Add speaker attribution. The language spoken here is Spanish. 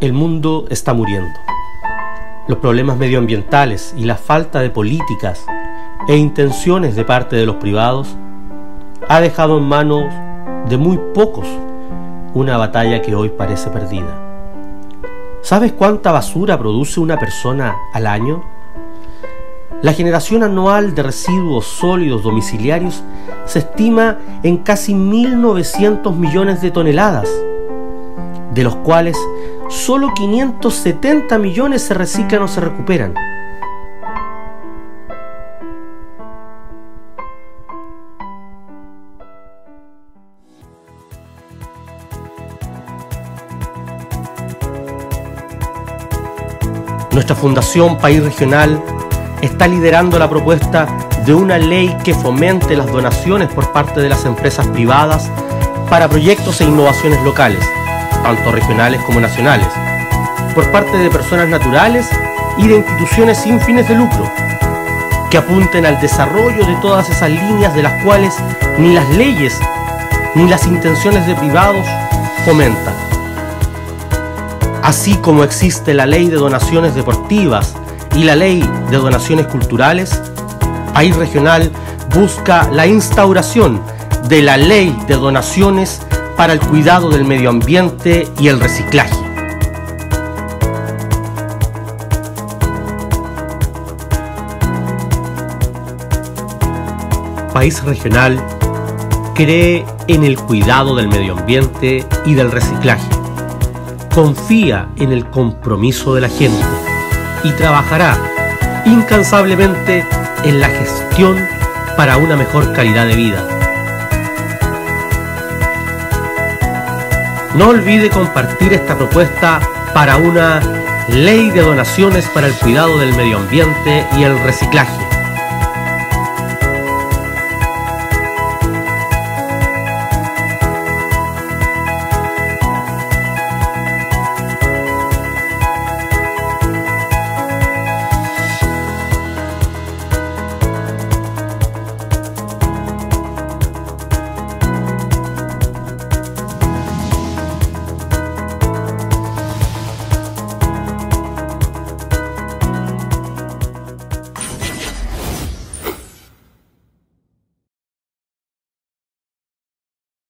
Speaker 1: El mundo está muriendo. Los problemas medioambientales y la falta de políticas e intenciones de parte de los privados ha dejado en manos de muy pocos una batalla que hoy parece perdida. ¿Sabes cuánta basura produce una persona al año? La generación anual de residuos sólidos domiciliarios se estima en casi 1.900 millones de toneladas, de los cuales solo 570 millones se reciclan o se recuperan. Nuestra Fundación País Regional está liderando la propuesta de una ley que fomente las donaciones por parte de las empresas privadas para proyectos e innovaciones locales tanto regionales como nacionales, por parte de personas naturales y de instituciones sin fines de lucro, que apunten al desarrollo de todas esas líneas de las cuales ni las leyes ni las intenciones de privados fomentan. Así como existe la ley de donaciones deportivas y la ley de donaciones culturales, País Regional busca la instauración de la ley de donaciones para el cuidado del medio ambiente y el reciclaje. País Regional cree en el cuidado del medio ambiente y del reciclaje. Confía en el compromiso de la gente y trabajará incansablemente en la gestión para una mejor calidad de vida. No olvide compartir esta propuesta para una ley de donaciones para el cuidado del medio ambiente y el reciclaje